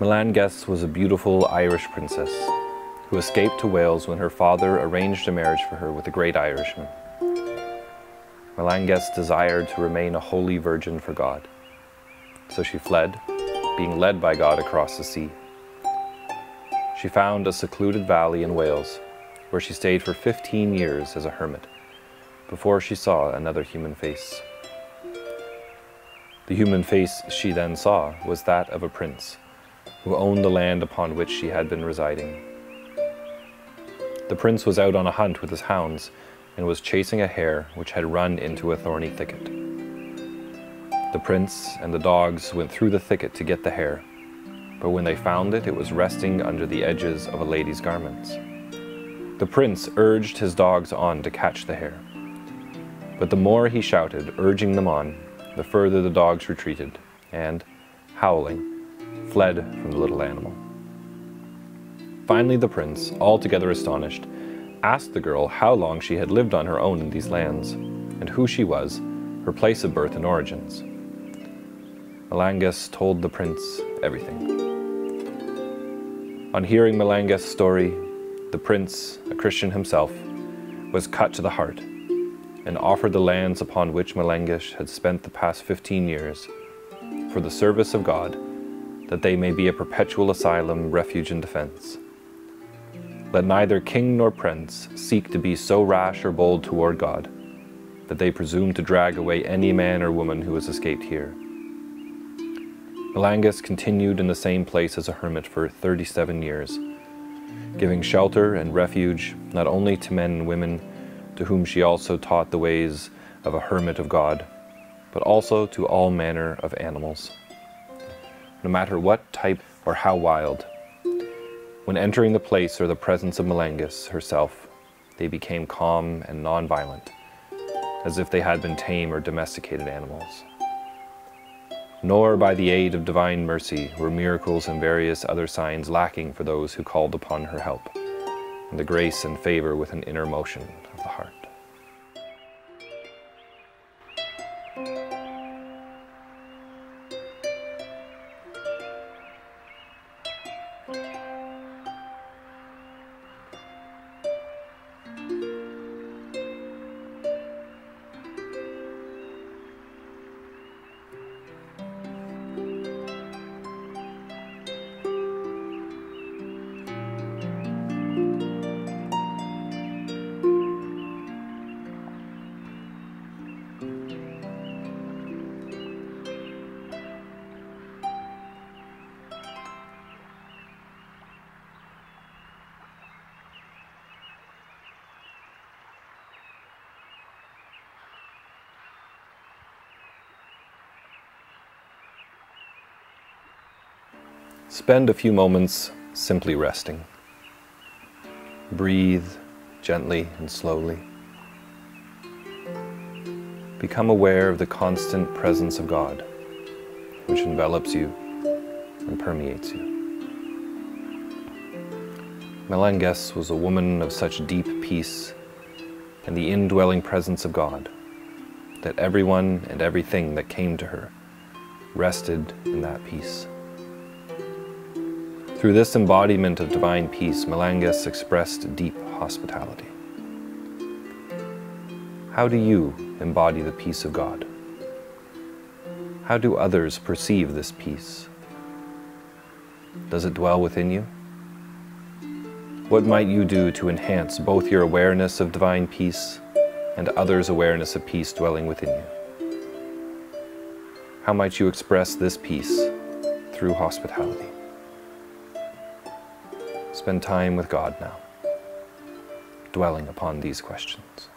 Melangell was a beautiful Irish princess who escaped to Wales when her father arranged a marriage for her with a great Irishman. Melangell desired to remain a holy virgin for God, so she fled, being led by God across the sea. She found a secluded valley in Wales, where she stayed for 15 years as a hermit, before she saw another human face. The human face she then saw was that of a prince who owned the land upon which she had been residing. The prince was out on a hunt with his hounds and was chasing a hare which had run into a thorny thicket. The prince and the dogs went through the thicket to get the hare, but when they found it, it was resting under the edges of a lady's garments. The prince urged his dogs on to catch the hare, but the more he shouted, urging them on, the further the dogs retreated, and, howling, fled from the little animal. Finally, the prince, altogether astonished, asked the girl how long she had lived on her own in these lands, and who she was, her place of birth and origins. Melangell told the prince everything. On hearing Melangell's story, the prince, a Christian himself, was cut to the heart and offered the lands upon which Melangell had spent the past 15 years for the service of God that they may be a perpetual asylum, refuge, and defense. Let neither king nor prince seek to be so rash or bold toward God that they presume to drag away any man or woman who has escaped here. Melangell continued in the same place as a hermit for 37 years, giving shelter and refuge not only to men and women to whom she also taught the ways of a hermit of God, but also to all manner of animals no matter what type or how wild. When entering the place or the presence of Melangell herself, they became calm and non-violent, as if they had been tame or domesticated animals. Nor by the aid of divine mercy were miracles and various other signs lacking for those who called upon her help, and the grace and favor with an inner motion of the heart. Spend a few moments simply resting. Breathe gently and slowly. become aware of the constant presence of God, which envelops you and permeates you. Melangell was a woman of such deep peace and the indwelling presence of God that everyone and everything that came to her rested in that peace. Through this embodiment of divine peace, Melangell expressed deep hospitality. How do you embody the peace of God? How do others perceive this peace? Does it dwell within you? What might you do to enhance both your awareness of divine peace and others' awareness of peace dwelling within you? How might you express this peace through hospitality? Spend time with God now, dwelling upon these questions.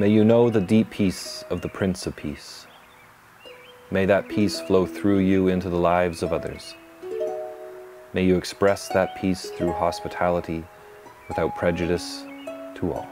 May you know the deep peace of the Prince of Peace. May that peace flow through you into the lives of others. May you express that peace through hospitality without prejudice to all.